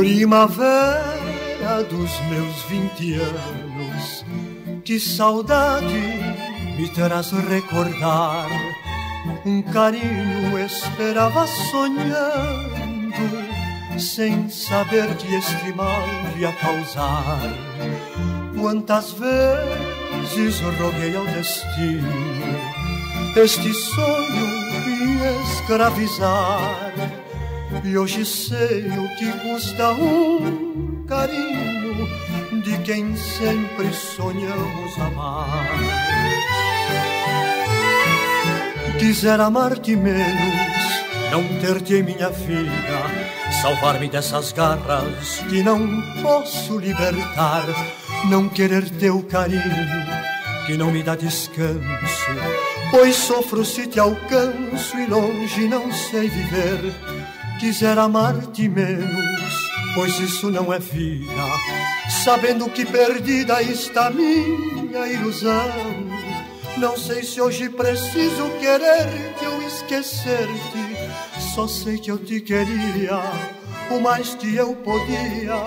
Primavera dos meus vinte anos, que saudade me traz recordar. Um carinho esperava sonhando, sem saber que este mal ia causar. Quantas vezes roguei ao destino este sonho me escravizar. E hoje sei o que custa um carinho de quem sempre sonhamos amar. Quiser amar-te menos, não ter-te em minha vida, salvar-me dessas garras que não posso libertar, não querer teu carinho que não me dá descanso, pois sofro se te alcanço e longe não sei viver. Quiser amar-te menos, pois isso não é vida, sabendo que perdida está minha ilusão. Não sei se hoje preciso querer-te ou esquecer-te, só sei que eu te queria o mais que eu podia.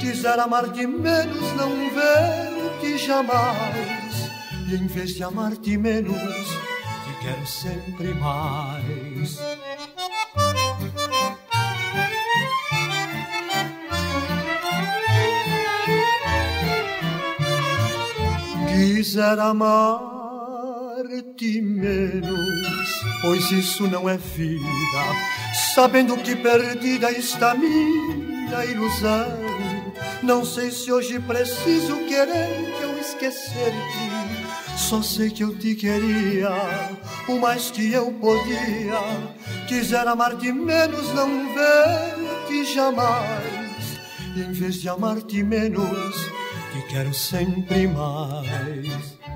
Quiser amar-te menos, não ver-te jamais. E em vez de amar-te menos, te quero sempre mais. Quiser amar-te menos, pois isso não é vida, sabendo que perdida está minha ilusão. Não sei se hoje preciso querer que eu esquecer-te. Só sei que eu te queria, o mais que eu podia. Quiser amar-te menos, não ver-te jamais. Em vez de amar-te menos, te quero sempre mais.